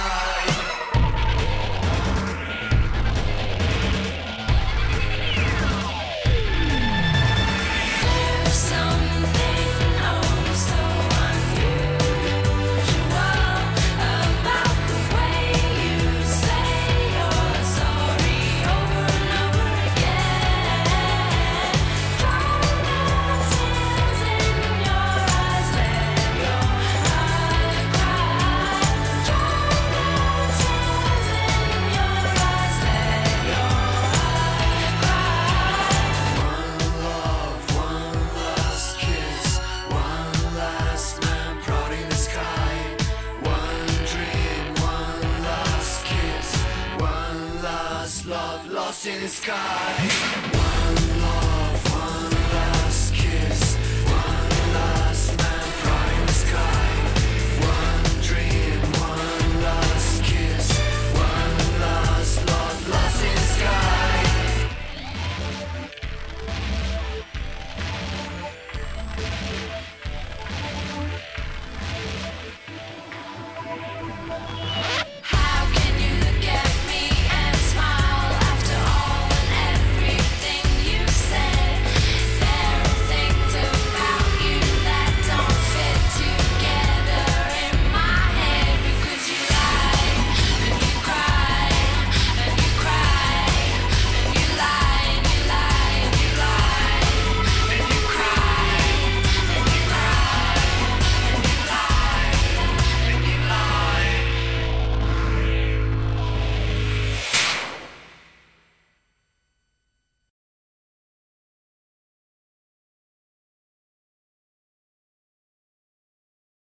in lost in the sky.